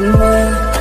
Oh,